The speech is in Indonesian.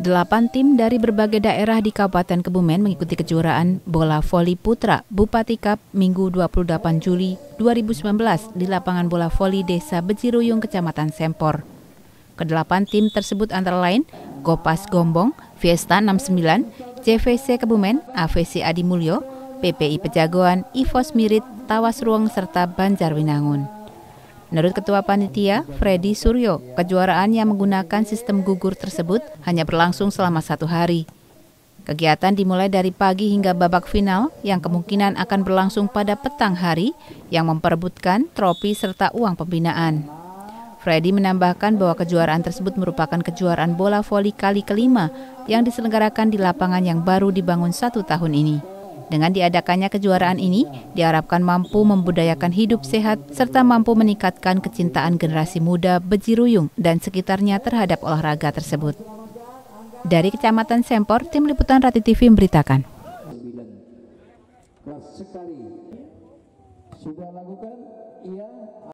Delapan tim dari berbagai daerah di Kabupaten Kebumen mengikuti kejuaraan bola voli putra Bupati Cup Minggu 28 Juli 2019 di lapangan bola voli Desa Bejiruyung, Kecamatan Sempor. Kedelapan tim tersebut antara lain Gopas Gombong, Fiesta 69, CVC Kebumen, AVC Adi Mulyo, PPI Pejagoan, Ivos Mirit, Tawas Ruang, serta Banjarwinangun. Menurut Ketua Panitia, Freddy Suryo, kejuaraan yang menggunakan sistem gugur tersebut hanya berlangsung selama satu hari. Kegiatan dimulai dari pagi hingga babak final yang kemungkinan akan berlangsung pada petang hari yang memperebutkan trofi serta uang pembinaan. Freddy menambahkan bahwa kejuaraan tersebut merupakan kejuaraan bola voli kali kelima yang diselenggarakan di lapangan yang baru dibangun satu tahun ini. Dengan diadakannya kejuaraan ini, diharapkan mampu membudayakan hidup sehat serta mampu meningkatkan kecintaan generasi muda Bejiruyung dan sekitarnya terhadap olahraga tersebut. Dari Kecamatan Sempor, Tim Liputan Rati TV memberitakan. Sudah lakukan, iya.